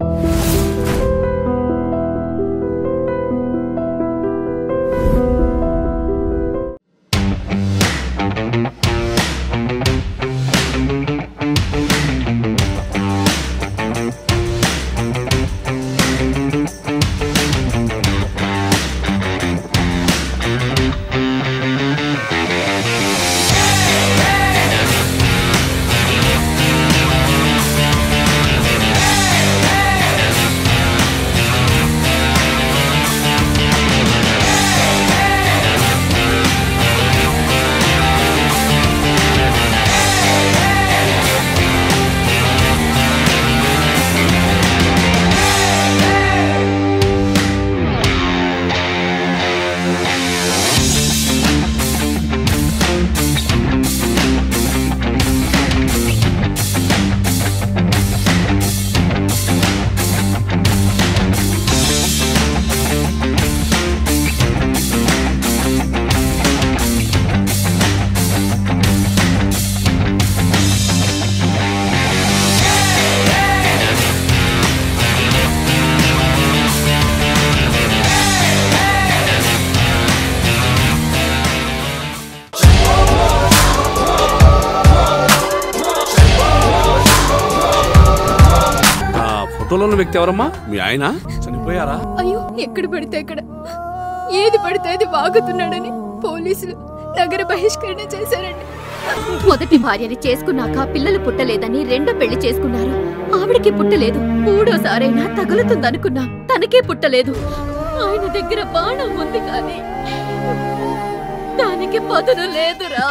you ఫోటోలో ఉన్న వ్యక్తి ఎవరమ్మా? మీ ఆయన? చనిపోయారా? అయ్యో ఎక్కడ పడితే అక్కడ. ఏది పడితే అది వాగుతున్నాడని పోలీసులు నగర బహిష్కరణ చేశారండి. మొదటి భార్యని చేసుకున్నాక పిల్లలు పుట్టలేదని రెండో పెళ్ళి చేసుకున్నారు. ఆవిడకి పుట్టలేదు. మూడోసారైనా తగులుతుందనుకున్నా తనకే పుట్టలేదు. ఆయన దగ్గర బాణం ఉంది కానీ దానికి పదును లేదురా.